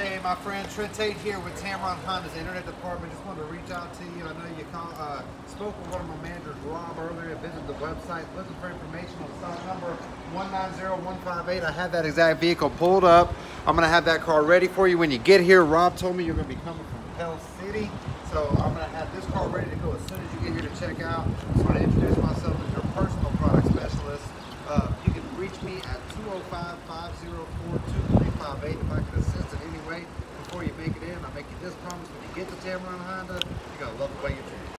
Hey, my friend Trent Tate here with Tameron Honda's Internet Department. Just wanted to reach out to you. I know you call, uh, spoke with one of my managers, Rob, earlier. Visited the website, looking for information on stock number 190158. I have that exact vehicle pulled up. I'm going to have that car ready for you when you get here. Rob told me you're going to be coming from Pell City, so I'm going to have this car ready to go as soon as you get here to check out. Just want to introduce myself as your personal product specialist. Uh, you can reach me at 205-504-2358 if I can assist before you make it in. I make you this promise when you get to Tameron Honda, you're going to love the way you treat.